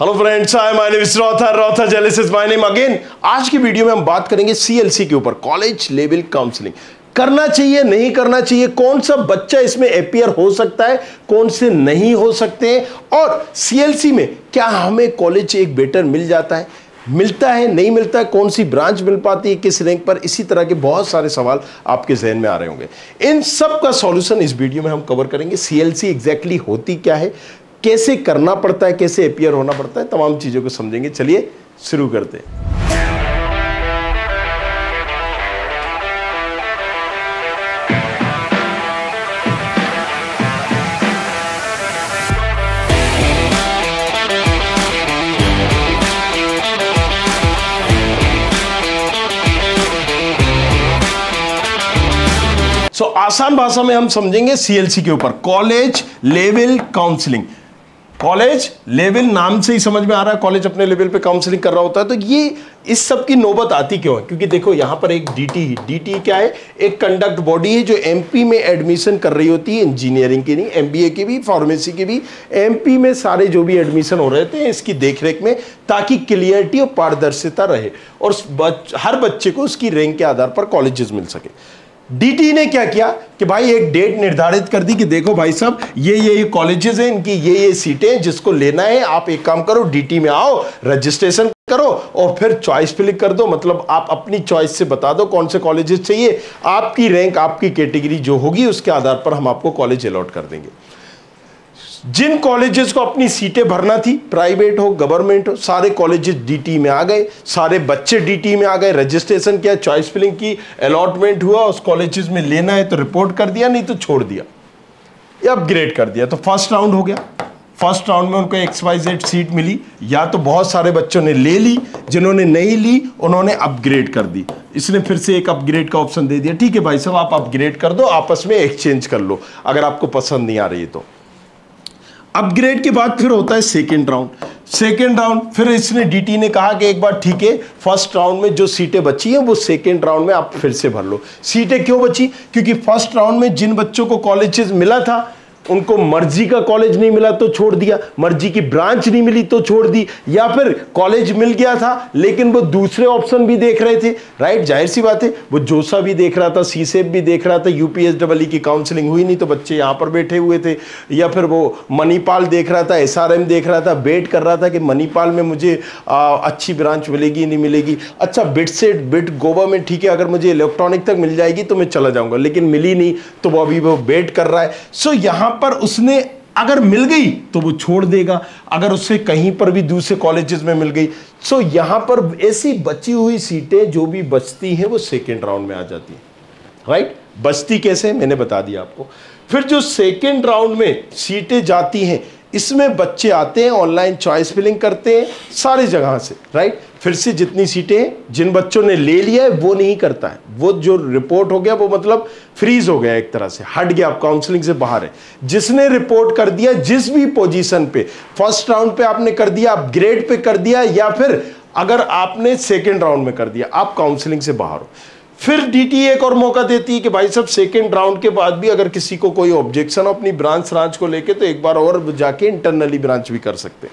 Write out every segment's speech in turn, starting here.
Hello friends I my name is रॉथर रॉथर जेलिसिस my name again आज की वीडियो में हम बात करेंगे सीएलसी के ऊपर कॉलेज लेवल काउंसलिंग करना चाहिए, नहीं करना चाहिए, कौन सा बच्चा इसमें अपियर हो सकता है, कौन से नहीं हो सकते हैं, और सीएलसी में क्या हमें कॉलेज एक बेटर मिल जाता है? मिलता है, नहीं मिलता है, कौन सी ब्रांच मिल पाती है, किस रैंक पर? इसी तरह के बहुत सारे सवाल आपके जहन में आ रहे होंगे। इन सब का सॉल्यूशन इस वीडियो में हम कवर करेंगे। सीएलसी एग्जैक्टली होती क्या है? कैसे करना पड़ता है कैसे अपियर होना पड़ता है तमाम चीज़ों को समझेंगे। चलिए शुरू करते हैं। सो so, आसान भाषा में हम समझेंगे सीएलसी के ऊपर। College level counselling college level नाम से ही समझ में आ रहा है, कॉलेज अपने लेवल पे काउंसलिंग कर रहा होता है तो ये इस सब की नौबत आती क्यों है? क्योंकि देखो, यहाँ पर एक डीटी डीटी क्या है? एक कंडक्ट बॉडी है जो एमपी में एडमिशन कर रही होती है इंजीनियरिंग की नहीं एमबीए की भी फार्मेसी की भी। एमपी में सारे जो भी एडमिशन हो रहे थे, इसकी देखरेख में ताकि क्लियरिटी और पारदर्शिता रहे और हर बच्चे को उसकी रैंक के आधार पर कॉलेजेस मिल सके। डीटी ने क्या किया कि भाई एक डेट निर्धारित कर दी कि देखो भाई साहब, ये ये ये कॉलेजेस हैं, इनकी ये ये सीटें जिसको लेना है, आप एक काम करो डीटी में आओ रजिस्ट्रेशन करो और फिर चॉइस फिलिक कर दो। मतलब आप अपनी चॉइस से बता दो कौन से कॉलेजेस चाहिए। आपकी रैंक आपकी कैटेगरी जो होगी, उसके आधार पर हम आपको कॉलेज अलॉट कर देंगे। जिन कॉलेजेस को अपनी सीटें भरना थी प्राइवेट हो गवर्नमेंट हो, सारे कॉलेजेस डीटी में आ गए, सारे बच्चे डीटी में आ गए रजिस्ट्रेशन किया चॉइस फिलिंग की अलॉटमेंट हुआ, उस कॉलेजेस में लेना है तो रिपोर्ट कर दिया, नहीं तो छोड़ दिया। या अपग्रेड कर दिया तो फ़र्स्ट राउंड हो गया। फ़र्स्ट राउंड में उनको एक्स वाई जेड सीट मिली, या तो बहुत सारे बच्चों ने ले ली, जिन्होंने नहीं ली, उन्होंने अपग्रेड कर दी। इसने फिर से एक अपग्रेड का ऑप्शन दे दिया। ठीक है भाई साहब, आप अपग्रेड कर दो, आपस में एक्सचेंज कर लो, अगर आपको पसंद नहीं आ रही तो। अपग्रेड के बाद फिर होता है सेकेंड राउंड सेकेंड राउंड फिर इसने डीटी ने कहा कि एक बार ठीक है फ़र्स्ट राउंड में जो सीटें बची हैं, वो सेकेंड राउंड में आप फिर से भर लो। सीटें क्यों बची? क्योंकि फ़र्स्ट राउंड में जिन बच्चों को कॉलेजेस मिला था उनको मर्ज़ी का कॉलेज नहीं मिला तो छोड़ दिया मर्ज़ी की ब्रांच नहीं मिली तो छोड़ दी या फिर कॉलेज मिल गया था लेकिन वो दूसरे ऑप्शन भी देख रहे थे। राइट ज़ाहिर सी बात है वो जोसा भी देख रहा था सीसेप भी देख रहा था यूपीएस डबल की काउंसलिंग हुई नहीं तो बच्चे यहाँ पर बैठे हुए थे या फिर वो मणिपाल देख रहा था एसआरएम देख रहा था वेट कर रहा था कि मणिपाल में मुझे आ, अच्छी ब्रांच मिलेगी नहीं मिलेगी। अच्छा बिट सेट बिट गोवा में ठीक है अगर मुझे इलेक्ट्रॉनिक तक मिल जाएगी तो मैं चला जाऊँगा लेकिन मिली नहीं तो वो अभी वो वेट कर रहा है। सो यहाँ पर उसने अगर मिल गई तो वो छोड़ देगा। अगर उससे कहीं पर भी दूसरे कॉलेजेस में मिल गई। सो यहाँ पर ऐसी बची हुई सीटें जो भी बचती हैं, वो सेकेंड राउंड में आ जाती हैं। राइट बचती कैसे? मैंने बता दिया आपको। फिर जो सेकेंड राउंड में सीटें जाती हैं इसमें बच्चे आते हैं ऑनलाइन चॉइस फिलिंग करते हैं, सारी जगह से राइट फिर से जितनी सीटें जिन बच्चों ने ले लिया है, वो नहीं करता है। वो जो रिपोर्ट हो गया, वो मतलब फ्रीज हो गया एक तरह से, हट गया आप काउंसलिंग से बाहर है। जिसने रिपोर्ट कर दिया, जिस भी पोजीशन पे फ़र्स्ट राउंड पे आपने कर दिया, आप ग्रेड पे कर दिया, या फिर अगर आपने सेकेंड राउंड में कर दिया, आप काउंसलिंग से बाहर हो। फिर डीटी एक और मौका देती है कि भाई सब सेकेंड राउंड के बाद भी अगर किसी को कोई ऑब्जेक्शन अपनी ब्रांच ब्रांच को लेके तो एक बार और जाके इंटरनली ब्रांच भी कर सकते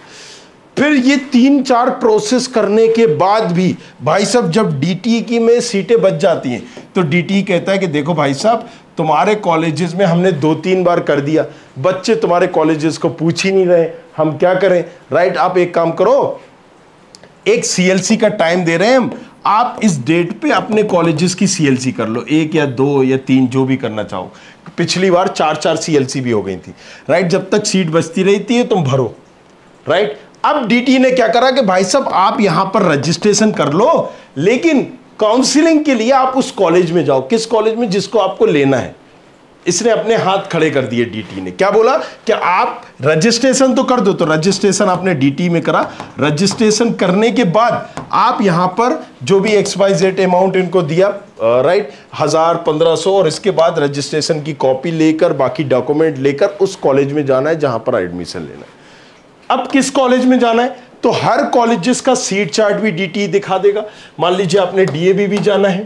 फिर ये तीन चार प्रोसेस करने के बाद भी भाई साहब, जब डीटी की में सीटें बच जाती हैं तो डीटी कहता है कि देखो भाई साहब, तुम्हारे कॉलेजेस में हमने दो तीन बार कर दिया। बच्चे तुम्हारे कॉलेजेस को पूछ ही नहीं रहे, हम क्या करें? राइट आप एक काम करो, एक सीएलसी का टाइम दे रहे हैं हम आप इस डेट पे अपने कॉलेजेस की सीएलसी कर लो। एक या दो या तीन, जो भी करना चाहो। पिछली बार चार चार सीएलसी भी हो गई थी। राइट जब तक सीट बचती रहती है तुम भरो। राइट अब डीटी ने क्या करा कि भाई साहब, आप यहाँ पर रजिस्ट्रेशन कर लो, लेकिन काउंसिलिंग के लिए आप उस कॉलेज में जाओ। किस कॉलेज में? जिसको आपको लेना है। इसने अपने हाथ खड़े कर दिए डीटी ने। क्या बोला? कि आप रजिस्ट्रेशन तो कर दो तो रजिस्ट्रेशन आपने डीटी में करा। रजिस्ट्रेशन करने के बाद आप यहाँ पर जो भी एक्स वाई जेड अमाउंट इनको दिया राइट हज़ार, पंद्रह सौ, और इसके बाद रजिस्ट्रेशन की कॉपी लेकर, बाकी डॉक्यूमेंट लेकर उस कॉलेज में जाना है जहाँ पर एडमिशन लेना है। अब किस कॉलेज में जाना है? तो हर कॉलेजेस का सीट चार्ट भी डीटी दिखा देगा। मान लीजिए आपने डीएवी भी जाना है।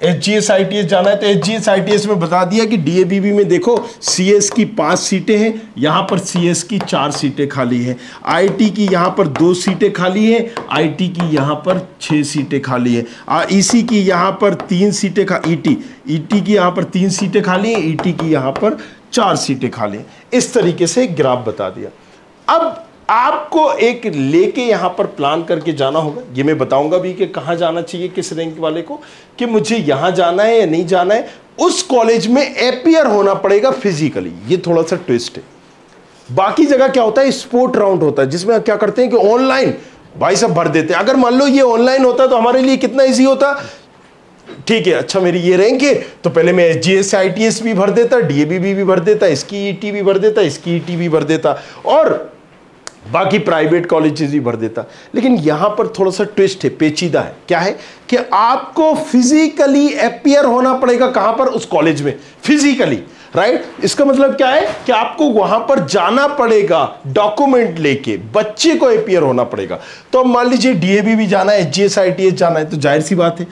H G S I T S जाना है तो H G S I T S में बता दिया कि डीएबीबी में देखो सी एस की पाँच सीटें हैं, यहाँ पर सी एस की चार सीटें खाली हैं। आई टी की यहाँ पर दो सीटें खाली हैं आई टी की यहाँ पर छह सीटें खाली हैं। ई सी की यहाँ पर तीन सीटें खा ई टी ई टी की यहाँ पर तीन सीटें खाली हैं ई टी की यहाँ पर चार सीटें खाली हैं। इस तरीके से ग्राफ बता दिया। अब आपको एक लेके यहाँ पर प्लान करके जाना होगा। ये मैं बताऊँगा भी कि कहाँ जाना चाहिए, किस रैंक वाले को, कि मुझे यहाँ जाना है या नहीं जाना है। उस कॉलेज में एपियर होना पड़ेगा फिजिकली ये थोड़ा सा ट्विस्ट है। बाकी जगह क्या होता है? स्पोर्ट राउंड होता है, जिसमें क्या करते हैं कि ऑनलाइन भाई सब भर देते हैं। अगर मान लो ये ऑनलाइन होता तो हमारे लिए कितना ईजी होता? ठीक है अच्छा मेरी ये रैंक है तो पहले मैं S G S I T S भी भर देता डीएबीबी भी भर देता, इसकी ई टी भी भर देता, इसकी ई टी भी भर देता। और बाकी प्राइवेट कॉलेजेस भी भर देता। लेकिन यहाँ पर थोड़ा सा ट्विस्ट है, पेचीदा है। क्या है? कि आपको फिजिकली अपियर होना पड़ेगा कहाँ पर? उस कॉलेज में। Physically right right? इसका मतलब क्या है? कि आपको वहाँ पर जाना पड़ेगा डॉक्यूमेंट लेके। बच्चे को अपियर होना पड़ेगा। तो अब मान लीजिए डीएबी भी जाना है एच जी जाना है तो ज़ाहिर सी बात है,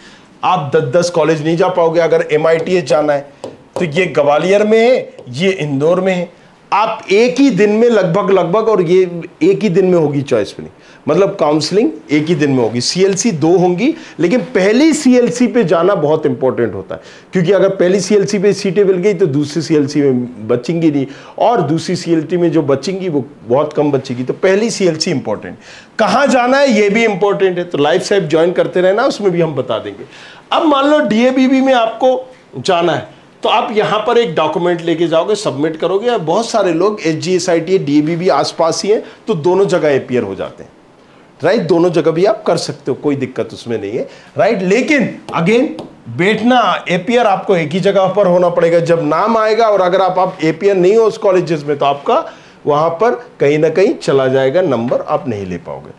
आप दस दस कॉलेज नहीं जा पाओगे। अगर एम जाना है तो ये ग्वालियर में है, ये इंदौर में है। आप एक ही दिन में लगभग लगभग, और ये एक ही दिन में होगी चॉइस नहीं। मतलब काउंसलिंग एक ही दिन में होगी। सीएलसी दो होंगी, लेकिन पहली सीएलसी पे जाना बहुत इंपॉर्टेंट होता है। क्योंकि अगर पहली सीएलसी पे सीटें मिल गई तो दूसरी सीएलसी में बचेंगी नहीं, और दूसरी सीएलटी में जो बचेंगी, वो बहुत कम बचेगी। तो पहली सीएलसी इंपॉर्टेंट कहाँ जाना है, ये भी इंपॉर्टेंट है। तो लाइफ साइब ज्वाइन करते रहना, उसमें भी हम बता देंगे। अब मान लो डीएबीबी में आपको जाना है। तो आप यहाँ पर एक डॉक्यूमेंट लेके जाओगे सबमिट करोगे बहुत सारे लोग H G S I T DB भी आसपास ही है तो दोनों जगह एपियर हो जाते हैं। राइट दोनों जगह भी आप कर सकते हो कोई दिक्कत उसमें नहीं है। राइट लेकिन अगेन बैठना एपियर आपको एक ही जगह पर होना पड़ेगा। जब नाम आएगा और अगर आप, आप एपियर नहीं हो उस कॉलेजेस में तो आपका वहाँ पर कहीं ना कहीं चला जाएगा नंबर आप नहीं ले पाओगे।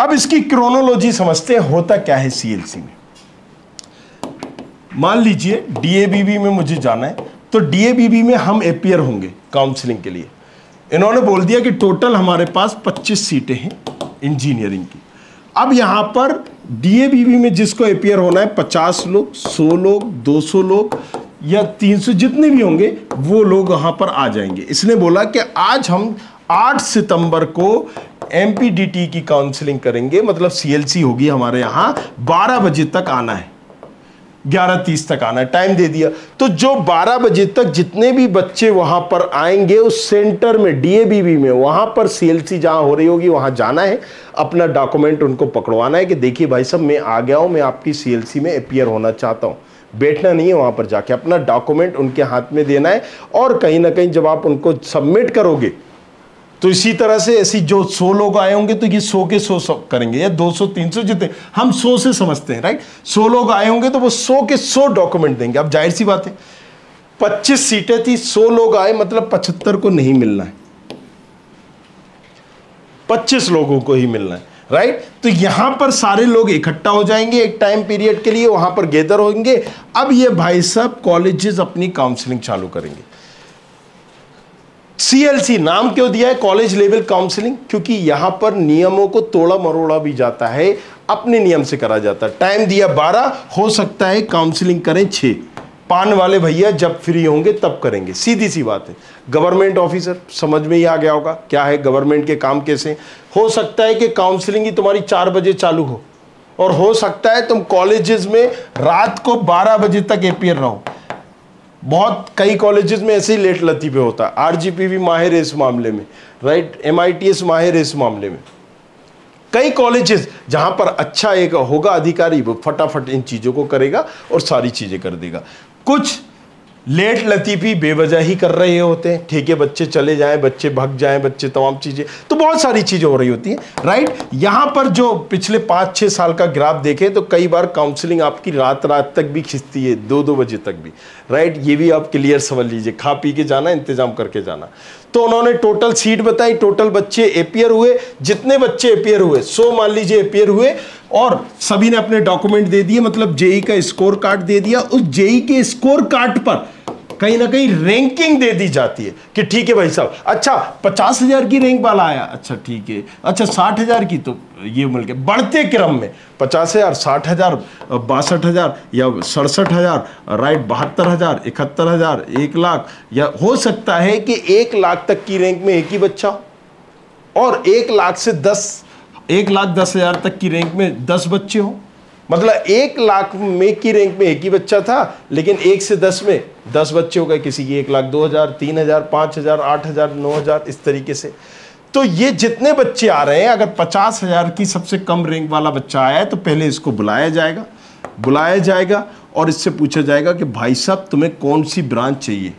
अब इसकी क्रोनोलॉजी समझते हैं होता क्या है सीएलसी में? मान लीजिए डीएबीबी में मुझे जाना है तो डीएबीबी में हम एपियर होंगे काउंसलिंग के लिए। इन्होंने बोल दिया कि टोटल हमारे पास 25 सीटें हैं इंजीनियरिंग की। अब यहाँ पर डीएबीबी में जिसको एपियर होना है 50 लोग 100 लोग 200 लोग या 300 जितने भी होंगे, वो लोग वहाँ पर आ जाएँगे। इसने बोला कि आज हम 8 सितंबर को एमपीडीटी की काउंसलिंग करेंगे मतलब सीएलसी होगी हमारे यहाँ 12 बजे तक आना है। ग्यारह तीस तक आना टाइम दे दिया। तो जो बारह बजे तक जितने भी बच्चे वहाँ पर आएँगे, उस सेंटर में डीएबीबी में, वहाँ पर सीएलसी जहाँ हो रही होगी, वहाँ जाना है। अपना डॉक्यूमेंट उनको पकड़वाना है कि देखिए भाई साहब, मैं आ गया हूँ, मैं आपकी सीएलसी में अपियर होना चाहता हूँ। बैठना नहीं है वहाँ पर जाके, अपना डॉक्यूमेंट उनके हाथ में देना है। और कहीं ना कहीं जब आप उनको सबमिट करोगे तो इसी तरह से ऐसी जो सौ लोग आए होंगे तो ये सौ के सौ सौ करेंगे, या दो सौ, तीन सौ जितने, हम सौ से समझते हैं राइट सौ लोग आए होंगे तो वो सौ के सौ डॉक्यूमेंट देंगे। अब ज़ाहिर सी बात है, पच्चीस सीटें थी, सौ लोग आए मतलब पचहत्तर को नहीं मिलना है। पच्चीस लोगों को ही मिलना है राइट तो यहाँ पर सारे लोग इकट्ठा हो जाएँगे, एक टाइम पीरियड के लिए, वहाँ पर गेदर होंगे। अब ये भाई साहब कॉलेजेस अपनी काउंसलिंग चालू करेंगे। सीएलसी नाम क्यों दिया है? कॉलेज लेवल काउंसलिंग क्योंकि यहाँ पर नियमों को तोड़ा मरोड़ा भी जाता है, अपने नियम से करा जाता है। टाइम दिया बारह, हो सकता है काउंसलिंग करें छह। पान वाले भैया जब फ्री होंगे तब करेंगे। सीधी सी बात है। गवर्नमेंट ऑफिसर समझ में ही आ गया होगा क्या है गवर्नमेंट के काम कैसे। हो सकता है कि काउंसलिंग ही तुम्हारी चार बजे चालू हो, और हो सकता है तुम कॉलेजेस में रात को बारह बजे तक एपियर रहो। बहुत कई कॉलेजेस में ऐसे ही लेट लतीफ़े होता है। आरजीपी भी माहिर है इस मामले में राइट एमआईटीएस माहिर है इस मामले में। कई कॉलेजेस जहाँ पर अच्छा एक होगा अधिकारी, वो फटाफट इन चीज़ों को करेगा और सारी चीज़ें कर देगा। कुछ लेट लतीफ़ी बेवजह ही कर रहे होते हैं। ठीक है, बच्चे चले जाएँ, बच्चे भग जाएँ, बच्चे तमाम चीज़ें। तो बहुत सारी चीज़ें हो रही होती हैं राइट यहाँ पर जो पिछले पाँच छः साल का ग्राफ देखें तो कई बार काउंसलिंग आपकी रात रात तक भी खिंचती है दो दो बजे तक भी राइट ये भी आप क्लियर समझ लीजिए, खा पी के जाना, इंतज़ाम करके जाना। तो उन्होंने टोटल सीट बताई टोटल बच्चे एपियर हुए, जितने बच्चे एपियर हुए सो मान लीजिए एपियर हुए, और सभी ने अपने डॉक्यूमेंट दे दिए मतलब जेई का स्कोर कार्ड दे दिया, उस जेई के स्कोर कार्ड पर कहीं ना कहीं रैंकिंग दे दी जाती है कि ठीक है भाई साहब। अच्छा पचास हज़ार की रैंक वाला आया। अच्छा ठीक है। अच्छा साठ हज़ार की तो ये मिल के बढ़ते क्रम में। पचास हज़ार, साठ हज़ार, बासठ हज़ार या सड़सठ हज़ार राइट बहत्तर हज़ार, इकहत्तर हज़ार, एक लाख। या हो सकता है कि एक लाख तक की रैंक में एक ही बच्चा और एक लाख से दस, एक लाख दस हज़ार तक की रैंक में दस बच्चे हों। मतलब एक लाख में की रैंक में एक ही बच्चा था, लेकिन एक से दस में दस बच्चे हो गए किसी की एक लाख, दो हज़ार, तीन हज़ार, पाँच हज़ार, आठ हज़ार, नौ हज़ार, इस तरीके से। तो ये जितने बच्चे आ रहे हैं, अगर पचास हज़ार की सबसे कम रैंक वाला बच्चा आया है तो पहले इसको बुलाया जाएगा। बुलाया जाएगा और इससे पूछा जाएगा कि भाई साहब, तुम्हें कौन सी ब्रांच चाहिए?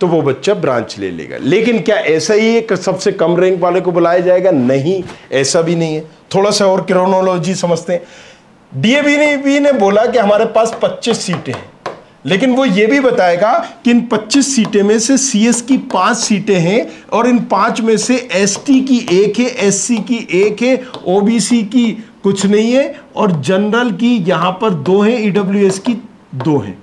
तो वो बच्चा ब्रांच ले लेगा। लेकिन क्या ऐसा ही है सबसे कम रैंक वाले को बुलाया जाएगा? नहीं, ऐसा भी नहीं है। थोड़ा सा और क्रोनोलॉजी समझते हैं। डीएबी ने बोला कि हमारे पास 25 सीटें हैं। लेकिन वो ये भी बताएगा कि इन 25 सीटें में से सीएस की पाँच सीटें हैं और इन पाँच में से एसटी की एक है, एससी की एक है, ओबीसी की कुछ नहीं है और जनरल की यहाँ पर दो हैं, ईडब्ल्यूएस की दो हैं।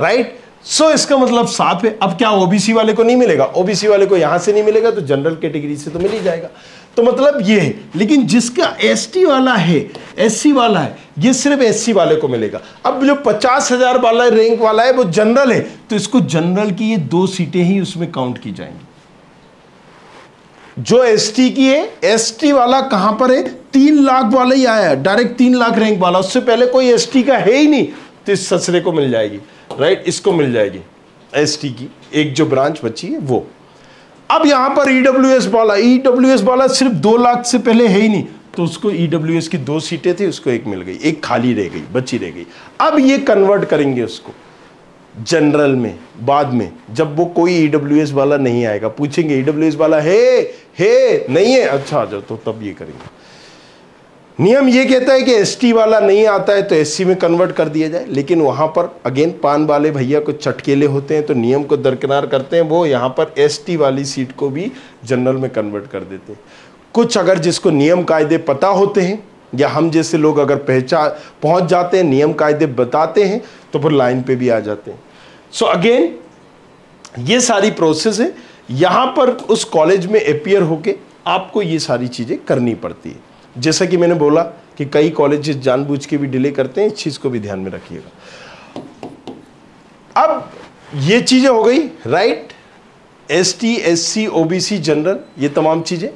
राइट? सो so, इसका मतलब साफ़ है अब क्या ओबीसी वाले को नहीं मिलेगा? ओबीसी वाले को यहाँ से नहीं मिलेगा तो जनरल कैटेगरी से तो मिल ही जाएगा। तो मतलब ये है लेकिन जिसका एसटी वाला है एससी वाला है ये सिर्फ़ एससी वाले को मिलेगा। अब जो पचास हज़ार वाला रैंक वाला है वो जनरल है तो इसको जनरल की ये दो सीटें ही उसमें काउंट की जाएँगी। जो एसटी की है एसटी वाला कहाँ पर है? तीन लाख वाला ही आया डायरेक्ट तीन लाख रैंक वाला। उससे पहले कोई एसटी का है ही नहीं तो इस ससरे को मिल जाएगी। राइट इसको मिल जाएगी। एसटी की। एक जो ब्रांच बची है, वो। अब यहाँ पर ईडब्ल्यू e वाला ईडब्ल्यू e वाला सिर्फ़ दो लाख से पहले है ही नहीं। तो उसको ईडब्ल्यू e की दो सीटें थी, उसको एक मिल गई। एक खाली रह गई, बची रह गई। अब ये कन्वर्ट करेंगे उसको। जनरल में, बाद में, जब वो कोई ईडब्ल्यू वाला नहीं आएगा। पूछेंगे ईडब्ल्यू वाला है? हे? नहीं है? अच्छा आ जाओ तो तब ये करेंगे। नियम ये कहता है कि एसटी वाला नहीं आता है तो एससी में कन्वर्ट कर दिया जाए, लेकिन वहाँ पर अगेन पान वाले भैया कुछ चटकेले होते हैं तो नियम को दरकिनार करते हैं, वो यहाँ पर एसटी वाली सीट को भी जनरल में कन्वर्ट कर देते हैं। कुछ अगर जिसको नियम कायदे पता होते हैं, या हम जैसे लोग अगर पहचान पहुँच जाते हैं, नियम कायदे बताते हैं तो फिर लाइन पर भी आ जाते हैं। सो so अगेन ये सारी प्रोसेस है। यहाँ पर उस कॉलेज में अपियर होके आपको ये सारी चीज़ें करनी पड़ती है। जैसा कि मैंने बोला कि कई कॉलेजेस जानबूझ के भी डिले करते हैं इस चीज़ को भी ध्यान में रखिएगा। अब ये चीज़ें हो गई right S T S C O B C general ये तमाम चीज़ें।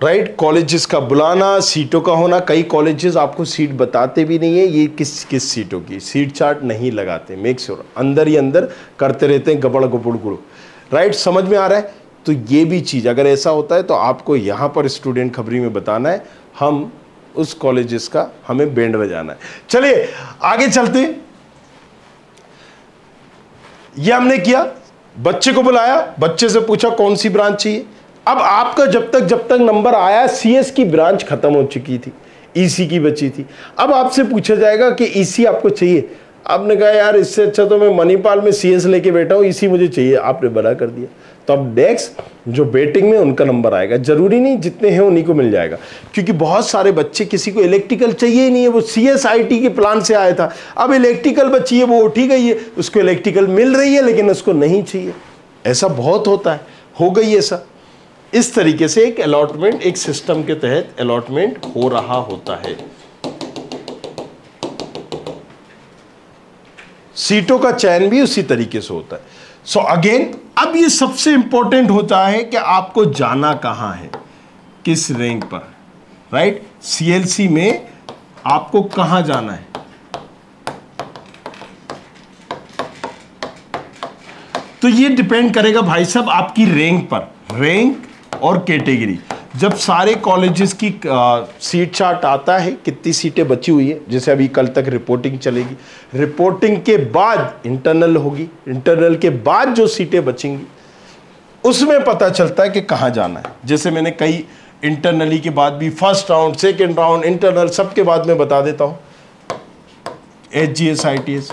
राइट कॉलेजेस का बुलाना सीटों का होना कई कॉलेजेस आपको सीट बताते भी नहीं है ये किस किस सीटों की? सीट चार्ट नहीं लगाते मेक श्योर sure, अंदर ही अंदर करते रहते हैं गबड़ गुपड़ गुड़ राइट समझ में आ रहा है? तो ये भी चीज़, अगर ऐसा होता है तो आपको यहाँ पर स्टूडेंट खबरी में बताना है, हम उस कॉलेजेस का, हमें बैंड बजाना है। चलिए, आगे चलते ये हमने किया, बच्चे को बुलाया, बच्चे से पूछा कौन सी ब्रांच चाहिए। अब आपका जब तक जब तक नंबर आया सीएस की ब्रांच खत्म हो चुकी थी ईसी e की बची थी। अब आपसे पूछा जाएगा कि ईसी e आपको चाहिए। आपने कहा, यार, इससे अच्छा तो मैं मणिपाल में सीएस लेके बैठा हूँ इसी e मुझे चाहिए। आपने बना कर दिया। तो अब नेक्स्ट जो बेटिंग में उनका नंबर आएगा। ज़रूरी नहीं जितने हैं उन्हीं को मिल जाएगा। क्योंकि बहुत सारे बच्चे किसी को इलेक्ट्रिकल चाहिए ही नहीं है। वो सी एस आई टी के प्लान से आया था। अब इलेक्ट्रिकल बच्ची है, वो उठी गई है। उसको इलेक्ट्रिकल मिल रही है, लेकिन उसको नहीं चाहिए। ऐसा बहुत होता है। हो गई ऐसा। इस तरीके से एक अलॉटमेंट एक सिस्टम के तहत अलॉटमेंट हो रहा होता है। सीटों का चयन भी उसी तरीके से होता है। सो so अगेन अब ये सबसे इंपॉर्टेंट होता है कि आपको जाना कहाँ है? किस रैंक पर? राइट सीएलसी में आपको कहाँ जाना है? तो ये डिपेंड करेगा भाई साहब आपकी रैंक पर। रैंक और कैटेगरी जब सारे कॉलेजेस की सीट चार्ट आता है, कितनी सीटें बची हुई है, जैसे अभी कल तक रिपोर्टिंग चलेगी। रिपोर्टिंग के बाद इंटरनल होगी इंटरनल के बाद जो सीटें बचेंगी, उसमें पता चलता है कि कहाँ जाना है। जैसे मैंने कई इंटरनली के बाद भी first round second round internal सबके बाद में बता देता हूँ। H G S I T S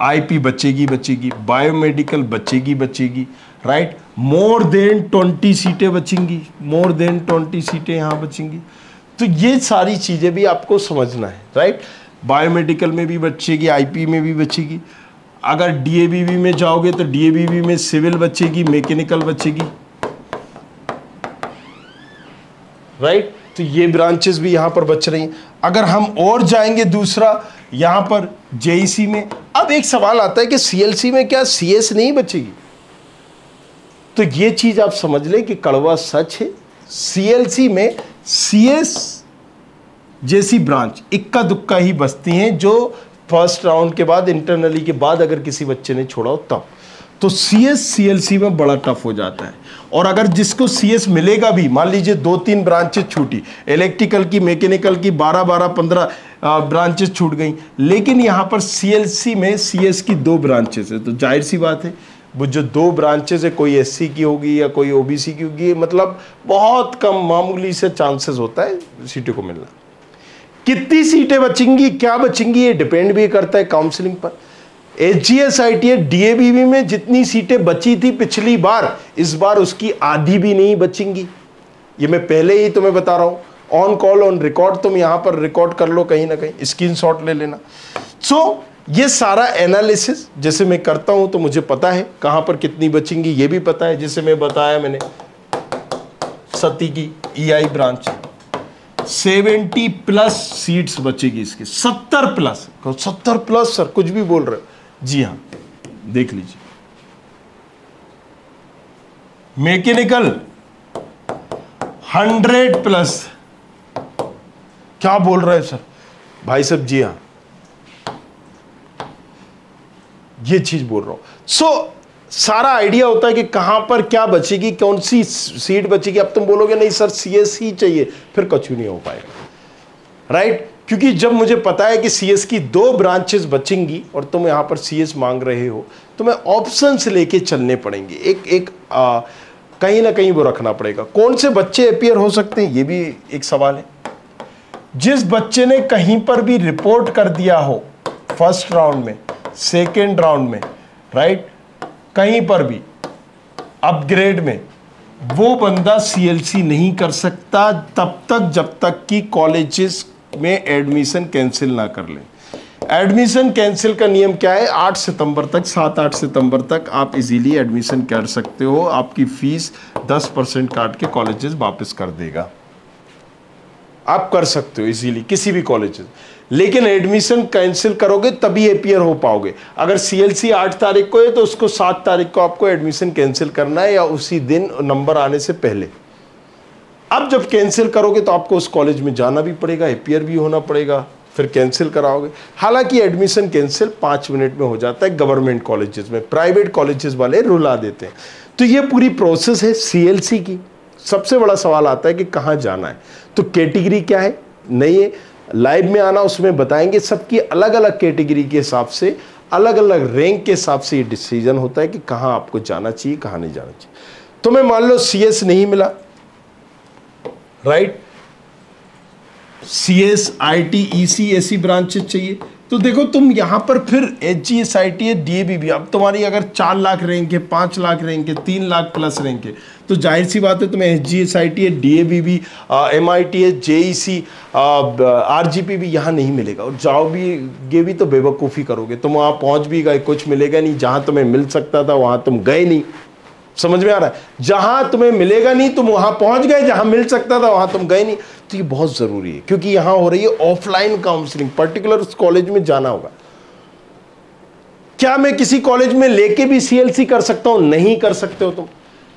I P बचेगी बचेगी बायोमेडिकल बचेगी बचेगी राइट मोर देन ट्वेंटी सीटें बचेंगी. मोर देन ट्वेंटी सीटें यहाँ बचेंगी. तो ये सारी चीज़ें भी आपको समझना है राइट बायोमेडिकल में भी बचेगी आईपी में भी बचेगी. अगर डीएबीवी में जाओगे तो डीएबीवी में सिविल बचेगी मैकेनिकल बचेगी. राइट तो ये ब्रांचेस भी यहाँ पर बच रही हैं. अगर हम और जाएँगे दूसरा, यहाँ पर जेईसी में, अब एक सवाल आता है कि सीएलसी में क्या सीएस नहीं बचेगी? तो ये चीज़ आप समझ लें कि कड़वा सच है। सीएलसी में सीएस जैसी ब्रांच, इक्का दुक्का ही बसती हैं जो फ़र्स्ट राउंड के बाद, इंटरनली के बाद अगर किसी बच्चे ने छोड़ा हो तब। तो C S C L C में बड़ा टफ हो जाता है। और अगर जिसको सी एस मिलेगा भी, मान लीजिए दो तीन ब्रांचेस छूटी इलेक्ट्रिकल की मैकेनिकल की बारह बारह पंद्रह ब्रांचेस छूट गई। लेकिन यहाँ पर सी एल सी में सी एस की दो ब्रांचेस है। तो ज़ाहिर सी बात है वो जो दो ब्रांचेस है कोई एससी की होगी या कोई ओबीसी की होगी मतलब बहुत कम मामूली से चांसेस होता है सीटों को मिलना। कितनी सीटें बचेंगी क्या बचेंगी ये डिपेंड भी करता है काउंसलिंग पर। H G S I T DABV में जितनी सीटें बची थी पिछली बार इस बार उसकी आधी भी नहीं बचेंगी। ये मैं पहले ही तुम्हें बता रहा हूँ ऑन कॉल ऑन रिकॉर्ड तुम यहाँ पर रिकॉर्ड कर लो कहीं ना कहीं स्क्रीन ले लेना। सो so, ये सारा एनालिसिस जैसे मैं करता हूँ तो मुझे पता है कहाँ पर कितनी बचेंगी, ये भी पता है, जैसे मैं बताया मैंने सती की EI branch seventy plus seats बचेगी इसके, सत्तर प्लस। सत्तर प्लस सर, कुछ भी बोल रहे जी हाँ देख लीजिए। Mechanical, hundred plus. क्या बोल रहे हैं सर? भाई साहब, जी हाँ। ये चीज़ बोल रहा हूँ। सो so, सारा आइडिया होता है कि कहाँ पर क्या बचेगी कौन सी सीट बचेगी। अब तुम बोलोगे नहीं सर सीएस ही चाहिए। फिर कुछ नहीं हो पाएगा। राइट क्योंकि जब मुझे पता है कि सीएस की दो ब्रांचेस बचेंगी और तुम यहाँ पर सीएस मांग रहे हो तो मैं ऑप्शन लेके चलने पड़ेंगे। एक एक आ, कहीं ना कहीं वो रखना पड़ेगा। कौन से बच्चे अपियर हो सकते हैं ये भी एक सवाल है। जिस बच्चे ने कहीं पर भी रिपोर्ट कर दिया हो फ़र्स्ट राउंड में सेकेंड राउंड में राइट कहीं पर भी अपग्रेड में, वो बंदा सीएलसी नहीं कर सकता तब तक जब तक कि कॉलेजेस में एडमिशन कैंसिल ना कर लें। एडमिशन कैंसिल का नियम क्या है? आठ सितंबर तक, सात आठ सितंबर तक आप इजीली एडमिशन कर सकते हो। आपकी फ़ीस दस परसेंट काट के कॉलेजेस वापस कर देगा। आप कर सकते हो इजीली किसी भी कॉलेज लेकिन एडमिशन कैंसिल करोगे, तभी अपियर हो पाओगे। अगर सीएलसी आठ तारीख को है तो उसको सात तारीख को आपको एडमिशन कैंसिल करना है, या उसी दिन नंबर आने से पहले। अब जब कैंसिल करोगे तो आपको उस कॉलेज में जाना भी पड़ेगा अपियर भी होना पड़ेगा, फिर कैंसिल कराओगे। हालाँकि एडमिशन कैंसिल पाँच मिनट में हो जाता है गवर्नमेंट कॉलेजेस में। प्राइवेट कॉलेजेस वाले रुला देते हैं। तो ये पूरी प्रोसेस है सीएलसी की। सबसे बड़ा सवाल आता है कि कहाँ जाना है? तो कैटेगरी क्या है? नहीं है। लाइव में आना, उसमें बताएँगे सबकी अलग अलग कैटेगरी के हिसाब से अलग अलग रैंक के हिसाब से ये डिसीज़न होता है कि कहाँ आपको जाना चाहिए, कहाँ नहीं जाना चाहिए। तो मैं मान लो सीएस नहीं मिला right C S I T E C ऐसी ब्रांचेज चाहिए। तो देखो तुम यहाँ पर फिर H G S I T है डी ए बी बी अब तुम्हारी अगर चार लाख रैंक है, पाँच लाख रैंक है, तीन लाख प्लस रैंक है तो ज़ाहिर सी बात है तुम्हें H G S I T है D A B B M I T है जे ई सी आर जी पी भी यहाँ नहीं मिलेगा। और जाओ भी ये भी तो बेवकूफ़ी करोगे। तुम वहाँ पहुँच भी गए, कुछ मिलेगा नहीं, जहाँ तुम्हें मिल सकता था, वहाँ तुम गए नहीं। समझ में आ रहा है? जहाँ तुम्हें मिलेगा नहीं, तुम वहाँ पहुँच गए, जहाँ मिल सकता था, वहाँ तुम गए नहीं। तो ये बहुत ज़रूरी है, क्योंकि यहाँ हो रही है ऑफलाइन काउंसलिंग, पर्टिकुलर उस कॉलेज में जाना होगा। क्या मैं किसी कॉलेज में लेके भी सीएलसी कर सकता हूँ? नहीं कर सकते हो तुम।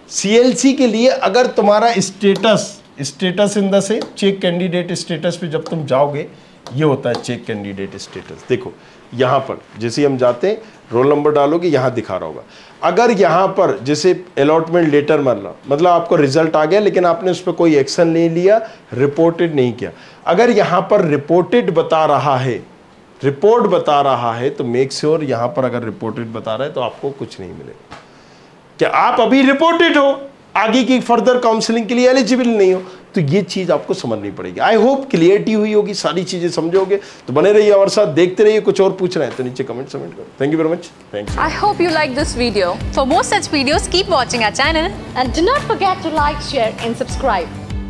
सीएलसी के लिए अगर तुम्हारा स्टेटस स्टेटस इन द से चेक कैंडिडेट स्टेटस पे जब तुम जाओगे, ये होता है चेक कैंडिडेट स्टेटस देखो यहाँ पर, जैसे हम जाते हैं रोल नंबर डालोगे, यहाँ दिखा रहा होगा। अगर यहाँ पर, जैसे अलॉटमेंट लेटर मतलब मतलब आपको रिज़ल्ट आ गया, लेकिन आपने उस पर कोई एक्शन नहीं लिया रिपोर्टेड नहीं किया। अगर यहाँ पर रिपोर्टेड बता रहा है रिपोर्ट बता रहा है तो मेक श्योर sure यहाँ पर अगर रिपोर्टेड बता रहा है तो आपको कुछ नहीं मिलेगा। क्या आप अभी रिपोर्टेड हो? आगे की फर्दर काउंसलिंग के लिए एलिजिबल नहीं हो तो ये चीज़ आपको समझनी पड़ेगी। आई होप क्लियरिटी हुई होगी, सारी चीज़ें समझोगे तो बने रहिए हमारे साथ, देखते रहिए, कुछ और पूछ रहे हैं तो नीचे कमेंट समेंट करो। Thank you very much thank I hope you like this video for more such videos keep watching our channel and do not forget to like share and subscribe